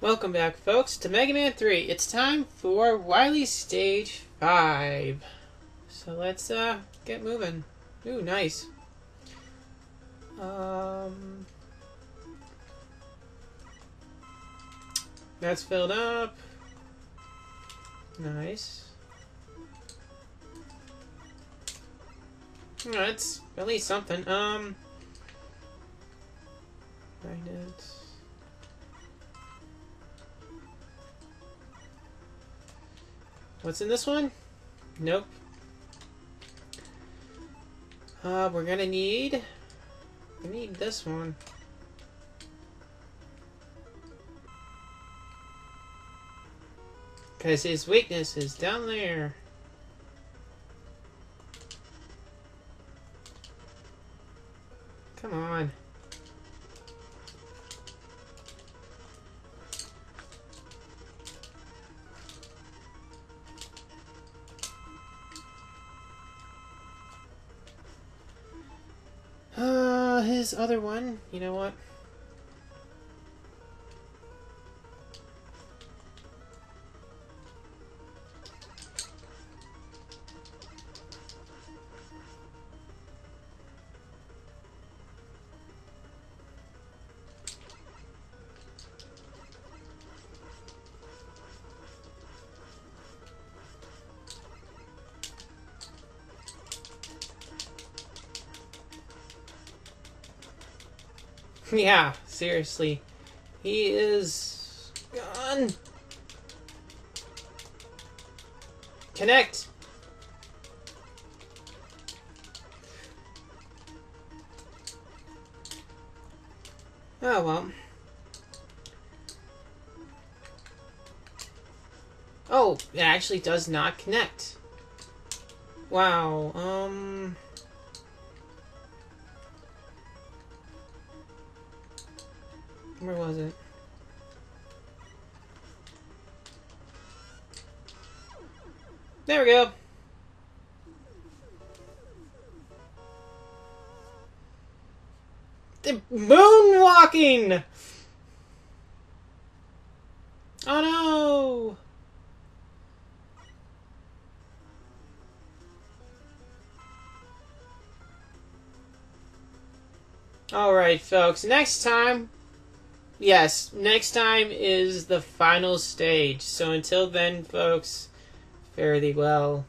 Welcome back, folks, to Mega Man 3. It's time for Wily Stage 5. So let's uh get moving. Ooh, nice. Um That's filled up. Nice. That's at least something. Um Magnets. What's in this one? Nope. Uh, we're gonna need... We need this one. Because his weakness is down there. Come on. His other one, you know what? Yeah, seriously. He is gone. Connect. Oh well. Oh, it actually does not connect. Wow, um... Where was it? There we go. The moonwalking! Oh no! Alright, folks, next time yes, next time is the final stage. So until then, folks, fare thee well.